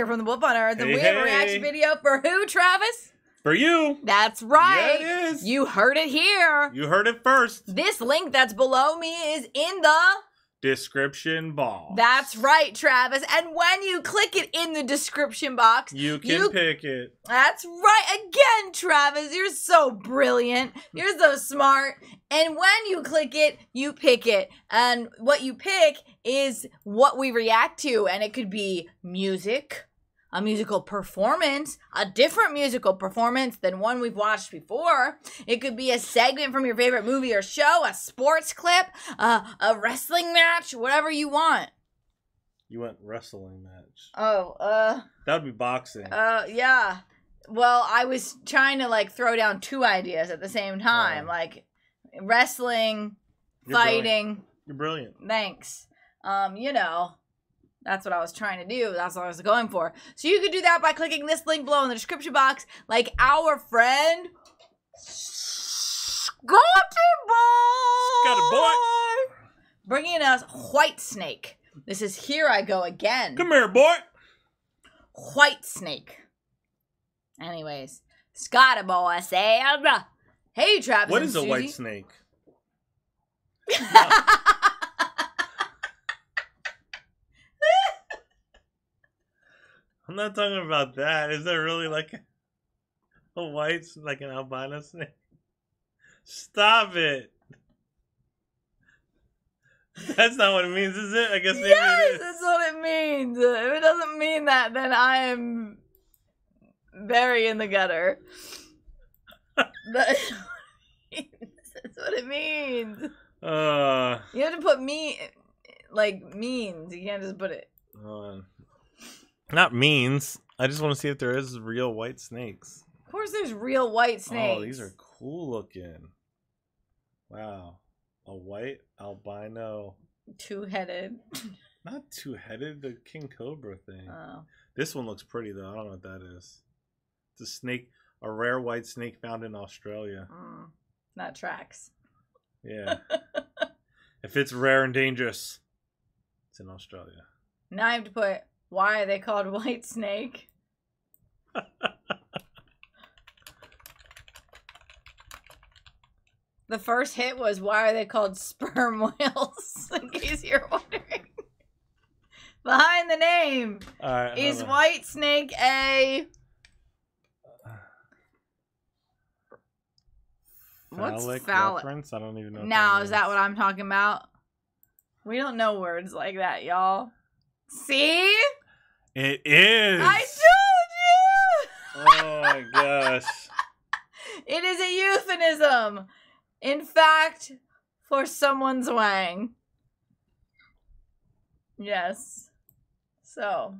here from the Wolf HunterZ, and Hey, we have a reaction video for who, Travis? For you. That's right. Yeah, it is. You heard it here. You heard it first. This link that's below me is in the. Description box. That's right, Travis. And when you click it in the description box, You can You- pick it. That's right. Again, Travis, you're so brilliant. You're so smart. And when you click it, you pick it. And what you pick is what we react to. And it could be music, a musical performance, a different musical performance than one we've watched before. It could be a segment from your favorite movie or show, a sports clip, uh, a wrestling match, whatever you want. You went wrestling match. Oh, uh. That would be boxing. Uh, yeah. Well, I was trying to like throw down two ideas at the same time, like wrestling, You're brilliant. fighting. You're brilliant. Thanks. Um, you know, that's what I was trying to do. That's what I was going for. So you could do that by clicking this link below in the description box, like our friend Scotty Boy. Scotty Boy. Bringing us Whitesnake. This is Here I Go Again. Come here, boy. Whitesnake. Anyways, Scotty boy said, "Hey, Travis." What is is a white Susie." snake? I'm not talking about that. Is there really like a, a white, like an albino snake? Stop it. That's not what it means, is it? I guess maybe yes, it is. that's what it means. If it doesn't mean that, then I am very in the gutter. That's what it means. Uh, You have to put me like means. You can't just put it. hold on. Not means. I just want to see if there is real white snakes. Of course, there's real white snakes. Oh, these are cool looking. Wow. A white albino, two-headed. not two headed, the king cobra thing. Oh. This one looks pretty though. I don't know what that is. It's a snake, a rare white snake found in Australia. Mm, that tracks. Yeah. if it's rare and dangerous, it's in Australia. Now I have to put why are they called white snake? the first hit was why are they called sperm whales? In case you're wondering. Behind the name right. is white snake a what's Phallic reference? I don't even know. Now is that what I'm talking about? We don't know words like that, y'all. See? It is. I told you! oh my gosh. It is a euphemism. In fact, for someone's wang. Yes. So,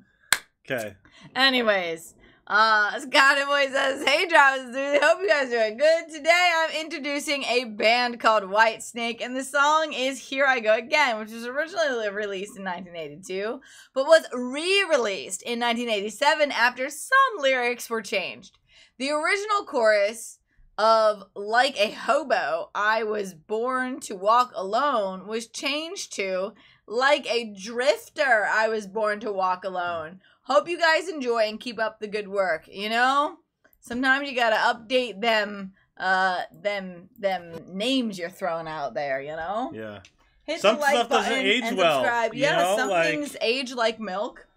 Okay. anyways, uh, Scotty Boy says, Hey, Travis, dude, hope you guys are doing good. Today I'm introducing a band called Whitesnake, and the song is Here I Go Again, which was originally released in 1982, but was re released in 1987 after some lyrics were changed. The original chorus of Like a Hobo, I Was Born to Walk Alone was changed to Like a Drifter, I Was Born to Walk Alone. Hope you guys enjoy and keep up the good work. You know, sometimes you gotta update them, uh, them, them names you're throwing out there. You know, Yeah. hit Some the like stuff doesn't age and well, subscribe. you yeah, know, some like- things age like milk,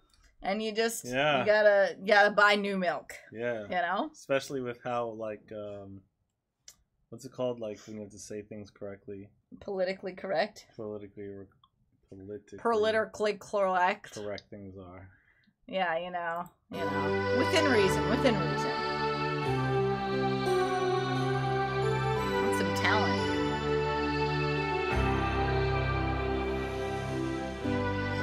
and you just Yeah. you gotta you gotta buy new milk. Yeah. You know, Especially with how like um what's it called like when you have to say things correctly politically correct, politically politically politically correct. correct things are. Yeah, you know, you know, within reason, within reason. That's some talent.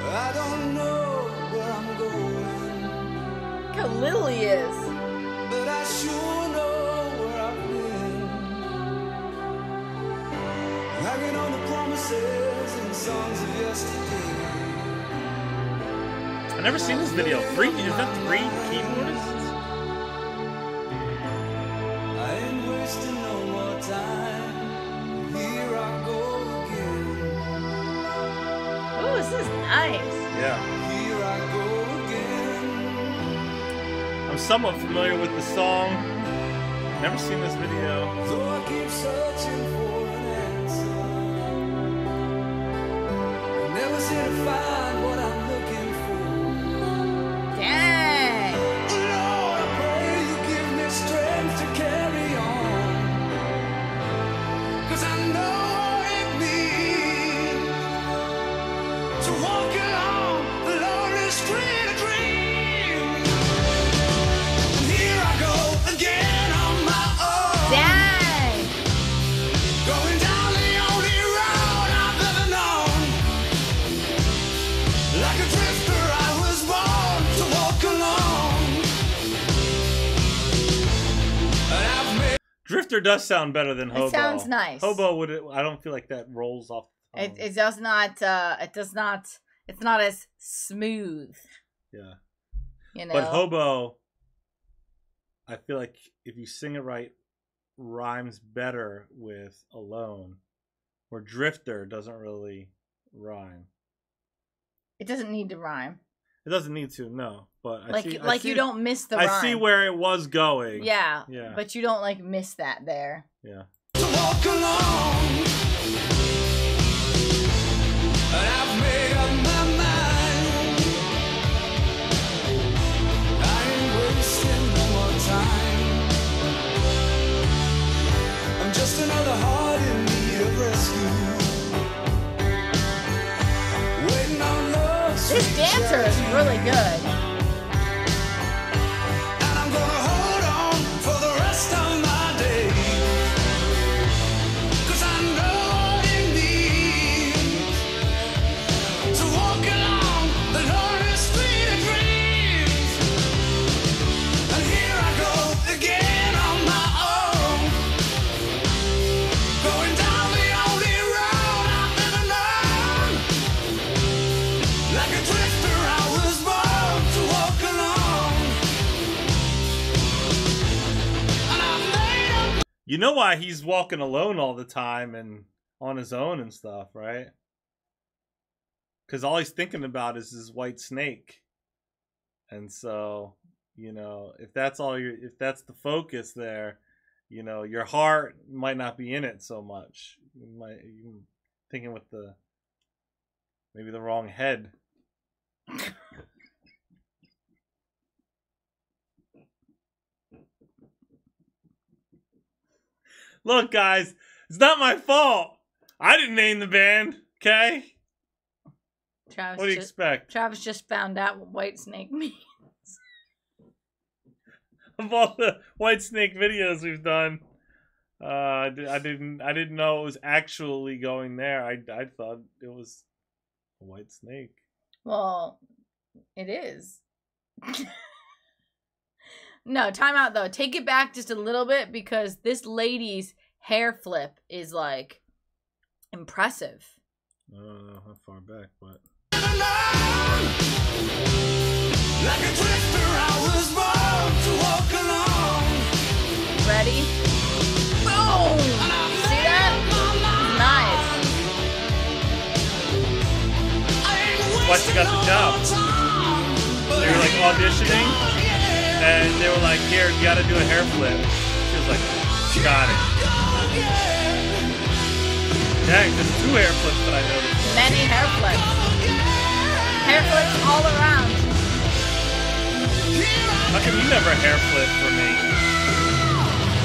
I don't know where I'm going, Look how little he is. I've never seen this video. Three is that three keyboardists? I ain't wasting no more time. Here I go again. Oh, this is nice. Yeah. Here I go again. I'm somewhat familiar with the song. Never seen this video. Never Drifter does sound better than Hobo. It sounds nice. Hobo would. I don't feel like that rolls off. The It, it does not, uh, it does not, it's not as smooth, yeah. you know? But Hobo, I feel like if you sing it right, rhymes better with Alone, where Drifter doesn't really rhyme. it doesn't need to rhyme. It doesn't need to, no. But I like, see, I like see- you don't miss the I rhyme. see where it was going. Yeah. Yeah. But you don't, like, miss that there. Yeah. to walk alone. You know why he's walking alone all the time and on his own and stuff, right? Because all he's thinking about is his white snake. And so, you know, if that's all your, if that's the focus there, you know, your heart might not be in it so much. You might you thinking with the maybe the wrong head. Look, guys, it's not my fault. I didn't name the band. Okay, Travis what do you just, expect? Travis just found out what Whitesnake means. Of all the Whitesnake videos we've done, uh, I I didn't, I didn't know it was actually going there. I, I thought it was a white snake. Well, it is. no, time out though. Take it back just a little bit because this lady's hair flip is like impressive. Uh, I don't know how far back, but. Like a drifter, I was born to walk alone. Ready? Boom! And See that? up my mind. Nice. I ain't you got the job? no more time. But They were, like, auditioning, go again. And they were like, "Here, you got to do a hair flip." She was like, "Got it." Dang, there's two hair flips that I noticed. Many hair flips. Hair flips all around. How come you never hair flip for me?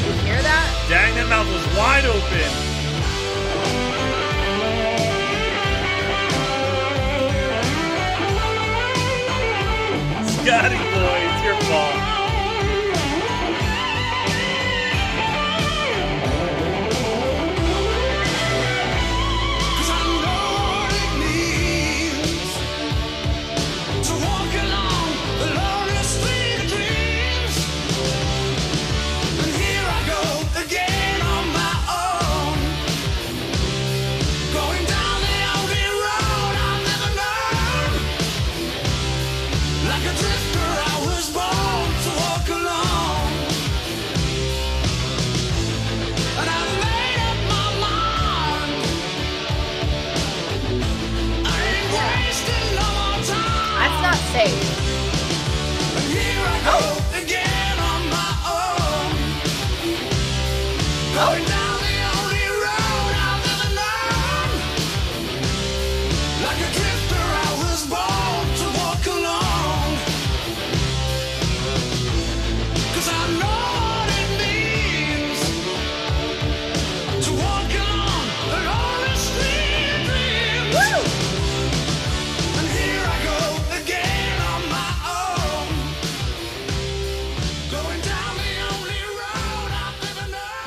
Did you hear that? Dang, that mouth was wide open.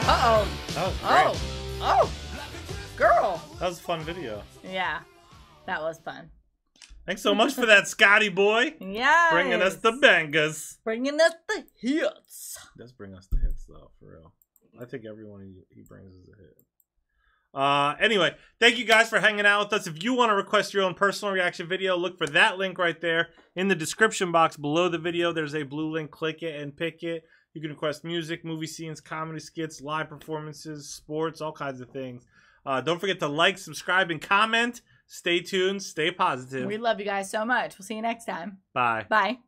Ever. Uh oh. That was great. Oh. Oh. Girl. That was a fun video. Yeah. That was fun. Thanks so much for that, Scotty boy. Yeah. Bringing us the bangers. Bringing us the hits. does bring us the hits though, for real. I think everyone he, he brings is a hit. Uh anyway, thank you guys for hanging out with us. If you want to request your own personal reaction video, look for that link right there in the description box below the video. There's a blue link, click it and pick it. You can request music, movie scenes, comedy skits, live performances, sports, all kinds of things. Uh, don't forget to like, subscribe, and comment. Stay tuned. Stay positive. We love you guys so much. We'll see you next time. Bye. Bye.